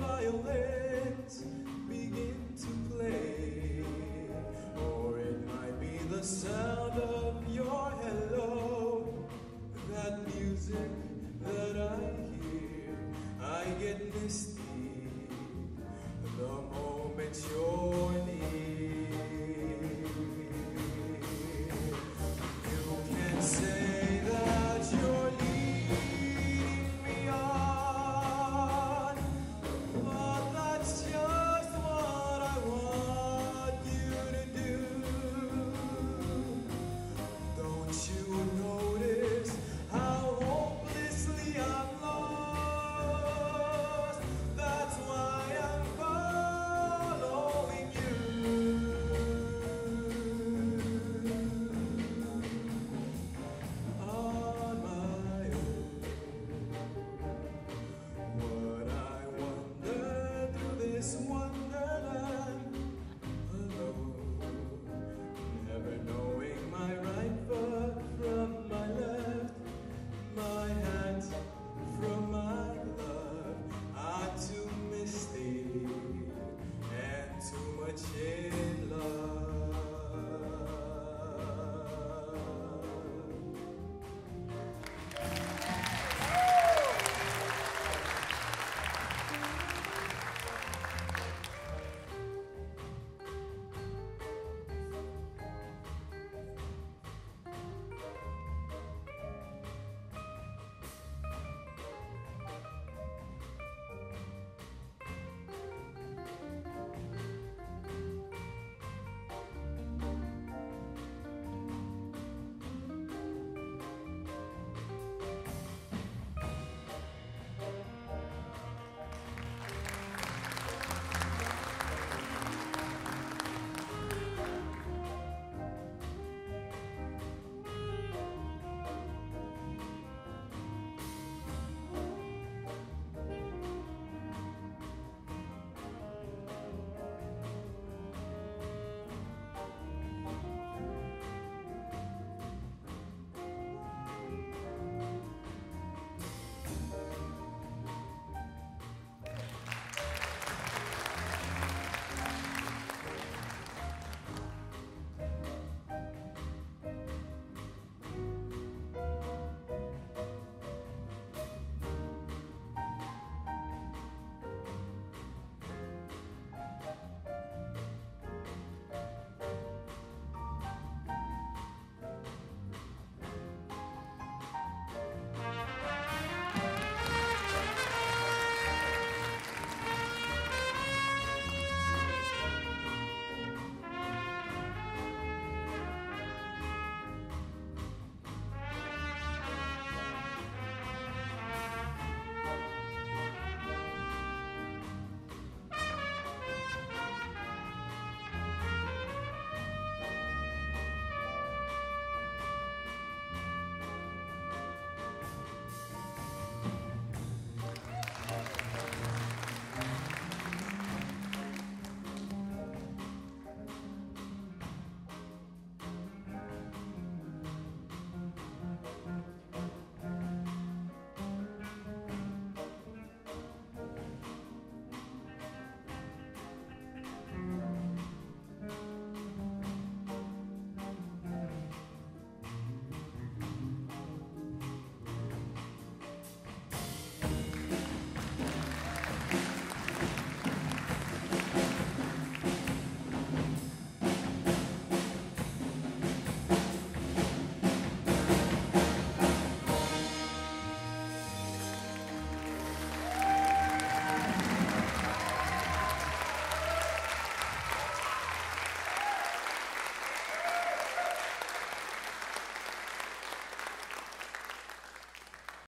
violins begin to play. Or it might be the sound of your hello That music that I hear. I get misty The moment you're